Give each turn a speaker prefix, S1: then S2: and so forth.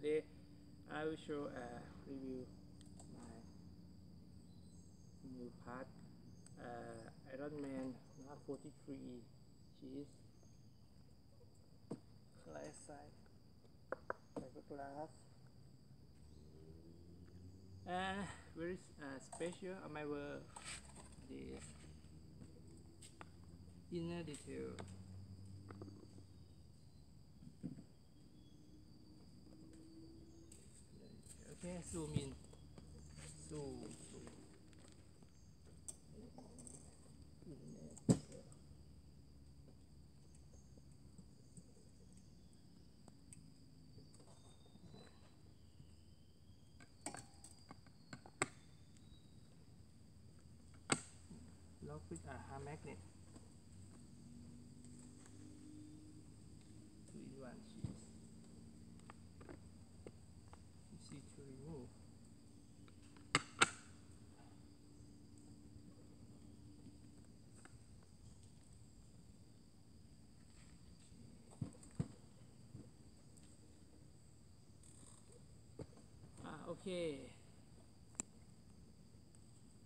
S1: today I will show a review my new part. Uh, Iron Man Mark 43 cheese glass side fiberglass. Uh, very uh, special. On my work this inner detail เค ซูมิน ซูล็อกวิดอาหาแมกเนต okay